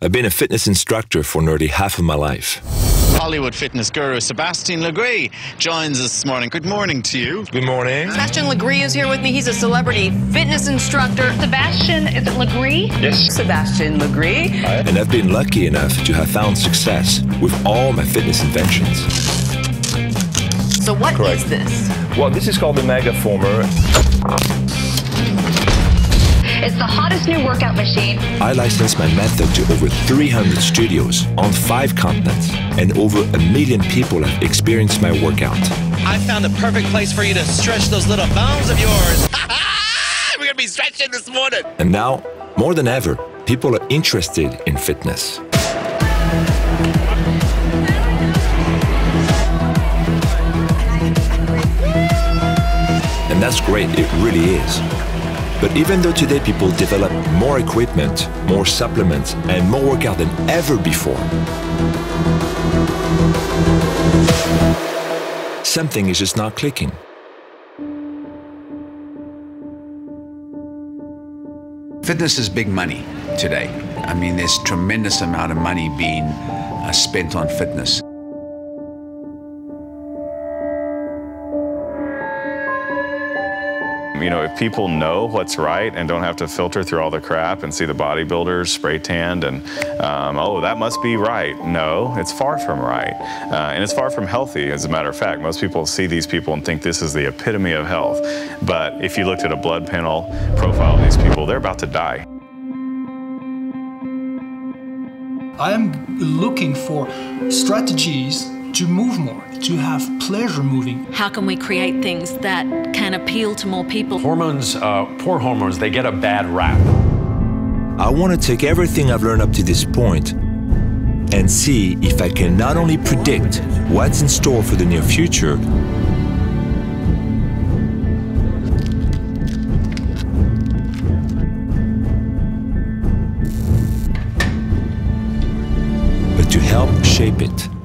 I've been a fitness instructor for nearly half of my life. Hollywood fitness guru Sebastian Lagree joins us this morning. Good morning to you. Good morning. Sebastian Lagree is here with me. He's a celebrity fitness instructor. Sebastian, is it Lagree? Yes. Sebastian Lagree. And I've been lucky enough to have found success with all my fitness inventions. So what is Correct. this? Well, this is called the Megaformer. It's the hottest new workout machine. I licensed my method to over 300 studios on five continents, and over a million people have experienced my workout. I found the perfect place for you to stretch those little bones of yours. We're gonna be stretching this morning. And now, more than ever, people are interested in fitness. And that's great, it really is. But even though today people develop more equipment, more supplements, and more workout than ever before, something is just not clicking. Fitness is big money today. I mean, there's tremendous amount of money being uh, spent on fitness. You know, if people know what's right and don't have to filter through all the crap and see the bodybuilders spray tanned and, um, oh, that must be right. No, it's far from right. Uh, and it's far from healthy, as a matter of fact. Most people see these people and think this is the epitome of health. But if you looked at a blood panel profile of these people, they're about to die. I am looking for strategies to move more, to have pleasure moving. How can we create things that can appeal to more people? Hormones, uh, poor hormones, they get a bad rap. I want to take everything I've learned up to this point and see if I can not only predict what's in store for the near future, but to help shape it.